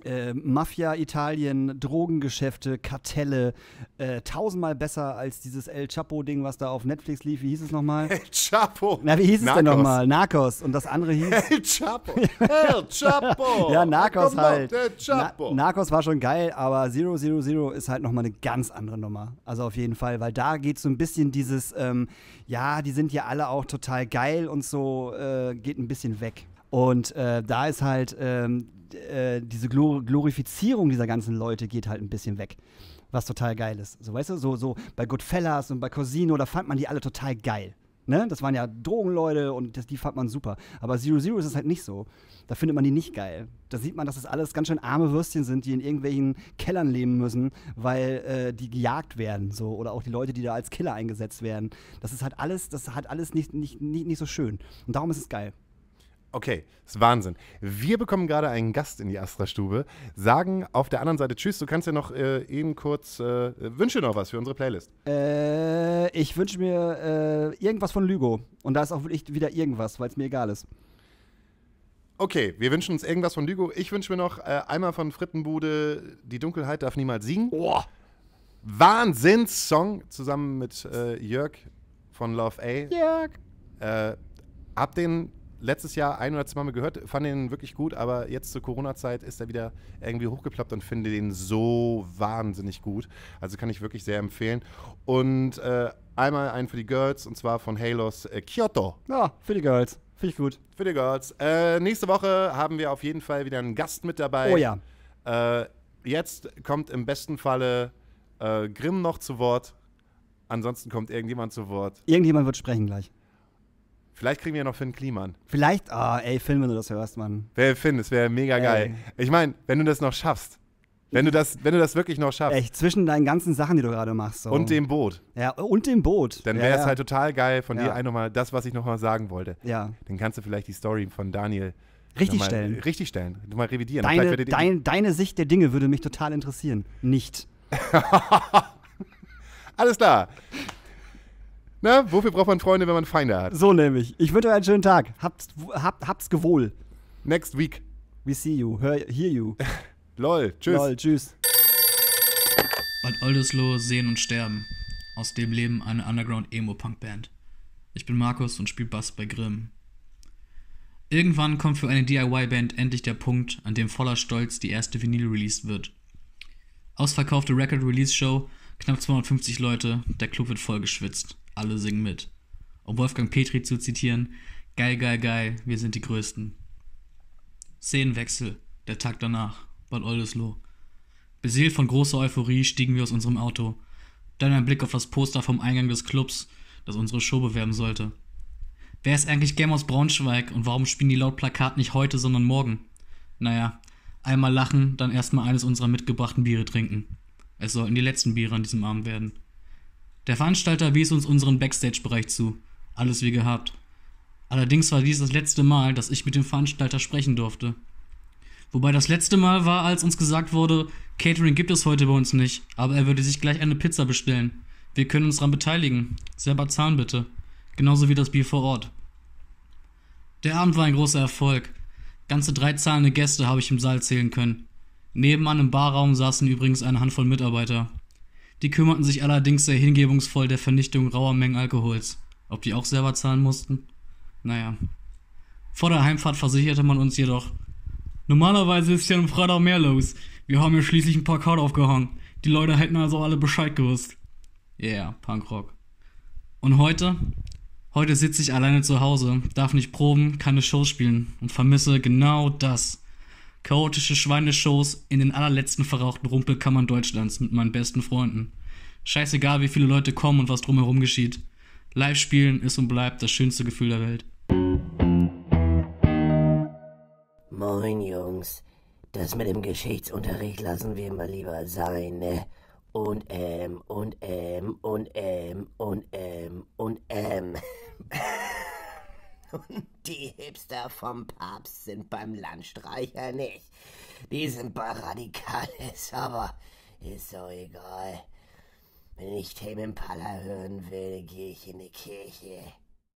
Äh, Mafia, Italien, Drogengeschäfte, Kartelle, äh, tausendmal besser als dieses El Chapo-Ding, was da auf Netflix lief. Wie hieß es nochmal? *laughs* El Chapo! Na, wie hieß es denn Narcos. nochmal? Narcos. Und das andere hieß. *laughs* El Chapo! El Chapo! *laughs* Ja, Narcos Komm halt. El Chapo! Na, Narcos war schon geil, aber Zero Zero Zero ist halt nochmal eine ganz andere Nummer. Also auf jeden Fall, weil da geht so ein bisschen dieses, ähm, ja, die sind ja alle auch total geil und so, äh, geht ein bisschen weg. Und äh, da ist halt ähm, äh, diese Glor Glorifizierung dieser ganzen Leute geht halt ein bisschen weg. Was total geil ist. So, weißt du, so, so bei Goodfellas und bei Cosino, da fand man die alle total geil. Ne? Das waren ja Drogenleute und das, die fand man super. Aber Zero Zero ist es halt nicht so. Da findet man die nicht geil. Da sieht man, dass das alles ganz schön arme Würstchen sind, die in irgendwelchen Kellern leben müssen, weil äh, die gejagt werden. So. Oder auch die Leute, die da als Killer eingesetzt werden. Das ist halt alles, das hat alles nicht, nicht, nicht, nicht so schön. Und darum ist es geil. Okay, das ist Wahnsinn. Wir bekommen gerade einen Gast in die Astra-Stube, sagen auf der anderen Seite Tschüss. Du kannst ja noch äh, eben kurz, äh, wünsche noch was für unsere Playlist. Äh, ich wünsche mir äh, irgendwas von Lügo. Und da ist auch wirklich wieder irgendwas, weil es mir egal ist. Okay, wir wünschen uns irgendwas von Lügo. Ich wünsche mir noch äh, einmal von Frittenbude Die Dunkelheit darf niemals siegen. Boah. Wahnsinnssong zusammen mit äh, Jörg von Love A. Jörg. Äh, hab den letztes Jahr ein oder zwei Mal gehört, fand den wirklich gut, aber jetzt zur Corona-Zeit ist er wieder irgendwie hochgeploppt und finde den so wahnsinnig gut. Also kann ich wirklich sehr empfehlen. Und äh, einmal einen für die Girls und zwar von Halos äh, Kyoto. Ja, für die Girls. Finde ich gut. Für die Girls. Äh, nächste Woche haben wir auf jeden Fall wieder einen Gast mit dabei. Oh ja. Äh, jetzt kommt im besten Falle äh, Grimm noch zu Wort. Ansonsten kommt irgendjemand zu Wort. Irgendjemand wird sprechen gleich. Vielleicht kriegen wir ja noch Finn Kliman. Vielleicht, ah, ey, Film, wenn du das hörst, Mann. Wer Finn, das wäre mega Ey. geil. Ich meine, wenn du das noch schaffst. Wenn du das, wenn du das wirklich noch schaffst. Echt, zwischen deinen ganzen Sachen, die du gerade machst. So. Und dem Boot. Ja, und dem Boot. Dann wäre es ja. halt total geil von Ja. dir ein nochmal das, was ich nochmal sagen wollte. Ja. Dann kannst du vielleicht die Story von Daniel Richtig mal, stellen. Richtig stellen. Mal revidieren. Deine, dein, deine Sicht der Dinge würde mich total interessieren. Nicht. *laughs* Alles klar. Na, wofür braucht man Freunde, wenn man Feinde hat? So nämlich. Ich wünsche euch einen schönen Tag. Habt's, habt, habt's gewohl. Next week. We see you. Hör, hear you. *laughs* Lol. Tschüss. Lol, tschüss. Bad Oldesloe Sehen und Sterben. Aus dem Leben eine Underground-Emo-Punk-Band. Ich bin Markus und spiele Bass bei Grimm. Irgendwann kommt für eine DIY-Band endlich der Punkt, an dem voller Stolz die erste Vinyl released wird. Ausverkaufte Record-Release-Show, knapp 250 Leute, der Club wird voll geschwitzt. Alle singen mit. Um Wolfgang Petri zu zitieren, geil, geil, geil, wir sind die Größten. Szenenwechsel, der Tag danach, Bad Oldesloe. Beseelt von großer Euphorie stiegen wir aus unserem Auto. Dann ein Blick auf das Poster vom Eingang des Clubs, das unsere Show bewerben sollte. Wer ist eigentlich Game aus Braunschweig und warum spielen die laut Plakat nicht heute, sondern morgen? Naja, einmal lachen, dann erstmal eines unserer mitgebrachten Biere trinken. Es sollten die letzten Biere an diesem Abend werden. Der Veranstalter wies uns unseren Backstage-Bereich zu. Alles wie gehabt. Allerdings war dies das letzte Mal, dass ich mit dem Veranstalter sprechen durfte. Wobei das letzte Mal war, als uns gesagt wurde, Catering gibt es heute bei uns nicht, aber er würde sich gleich eine Pizza bestellen. Wir können uns daran beteiligen. Selber zahlen bitte. Genauso wie das Bier vor Ort. Der Abend war ein großer Erfolg. Ganze drei zahlende Gäste habe ich im Saal zählen können. Nebenan im Barraum saßen übrigens eine Handvoll Mitarbeiter. Die kümmerten sich allerdings sehr hingebungsvoll der Vernichtung rauer Mengen Alkohols. Ob die auch selber zahlen mussten? Naja. Vor der Heimfahrt versicherte man uns jedoch, Normalerweise ist ja am Freitag mehr los. Wir haben ja schließlich ein Plakat aufgehangen. Die Leute hätten also alle Bescheid gewusst. Yeah, Punkrock. Und heute? Heute sitze ich alleine zu Hause, darf nicht proben, keine Shows spielen und vermisse genau das. Chaotische Schweineshows in den allerletzten verrauchten Rumpelkammern Deutschlands mit meinen besten Freunden. Scheißegal, wie viele Leute kommen und was drumherum geschieht. Live spielen ist und bleibt das schönste Gefühl der Welt. Moin Jungs, das mit dem Geschichtsunterricht lassen wir mal lieber sein, ne? Und ähm, und ähm, und ähm, und ähm, und ähm. *laughs* Die Hipster vom Papst sind beim Landstreicher nicht. Die sind bei Radikales, aber ist so egal. Wenn ich Tame Impala hören will, gehe ich in die Kirche.